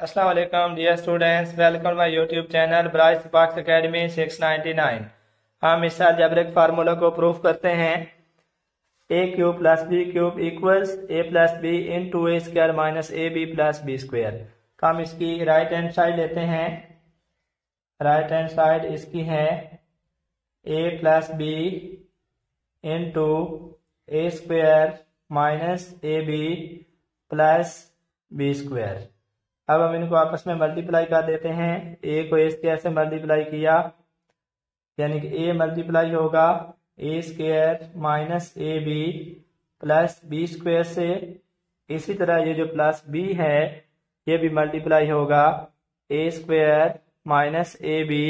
वालेकुम dear students welcome my YouTube channel Bryce पाक्स academy 699 हम इस अलजेब्रिक फार्मूला को प्रूफ करते हैं। A cube plus B cube equals A plus B into A square minus A B plus B square हम इसकी right hand side लेते हैं। राइट हैंड साइड इसकी है A plus B into A square minus A B plus B square अब हम इनको आपस में मल्टीप्लाई कर देते हैं। ए को ए स्क्र से मल्टीप्लाई किया, यानी कि ए मल्टीप्लाई होगा। A square minus A B plus B square से, इसी तरह ये जो प्लस बी है, ये भी मल्टीप्लाई होगा। A square minus A B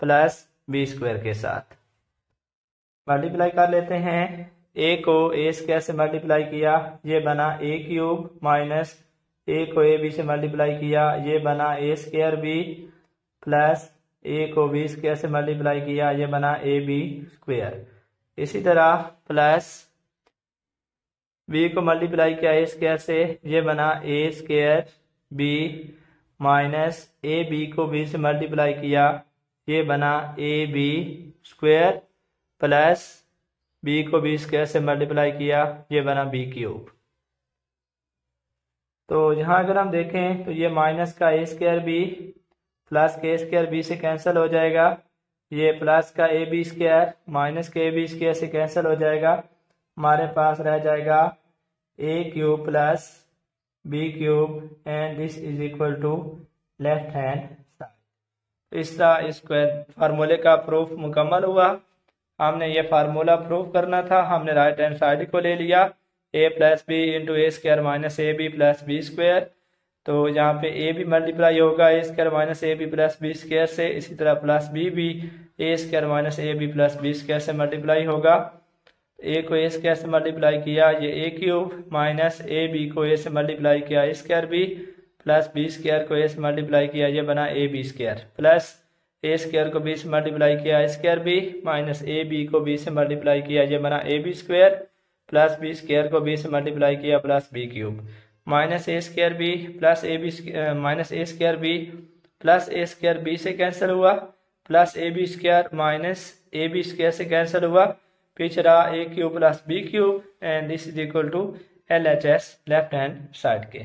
plus B square के साथ। मल्टीप्लाई कर लेते हैं। ए को ए स्क्र से मल्टीप्लाई किया, ये बना ए क्यूब माइनस ए को ए बी से मल्टीप्लाई किया, ये बना A square B plus A को बी स्क्र से मल्टीप्लाई किया, ये बना ए बी स्क्वेयर इसी तरह प्लस बी को मल्टीप्लाई किया ए स्क्र से, ये बना A square B minus A B को बी से मल्टीप्लाई किया, ये बना A B square plus B को बी स्क्र से मल्टीप्लाई किया, ये बना बी क्यूब तो यहाँ अगर हम देखें तो ये माइनस का ए स्क्र बी प्लस के स्क्र बी से कैंसिल हो जाएगा। ये प्लस का ए बी स्क्र माइनस के ए बी स्क्र से कैंसिल हो जाएगा। हमारे पास रह जाएगा A cube plus B cube and this is equal to left hand side इस तरह इस फार्मूले का प्रूफ मुकम्मल हुआ। हमने ये फार्मूला प्रूफ करना था। हमने राइट हैंड साइड को ले लिया। A plus B into A square minus A B plus B square तो यहाँ पे ए भी मल्टीप्लाई होगा A square minus A B plus B square से, इसी तरह प्लस बी भी A square minus A B plus B square से मल्टीप्लाई होगा। ए को ए स्क्र से मल्टीप्लाई किया, ये A cube minus A B को ए से मल्टीप्लाई किया A square B plus B square को ए से मल्टीप्लाई किया, ये बना A B square plus A square को बी से मल्टीप्लाई किया square B minus A B को बी से मल्टीप्लाई किया, ये बना A B square plus B square को बी से मल्टीप्लाई किया plus B cube. Minus A square B plus A B minus A square B plus A square B से cancel हुआ। Plus A B square minus A B square से cancel हुआ। पीछे रहा A cube plus B cube and this is equal to L H S left hand side के।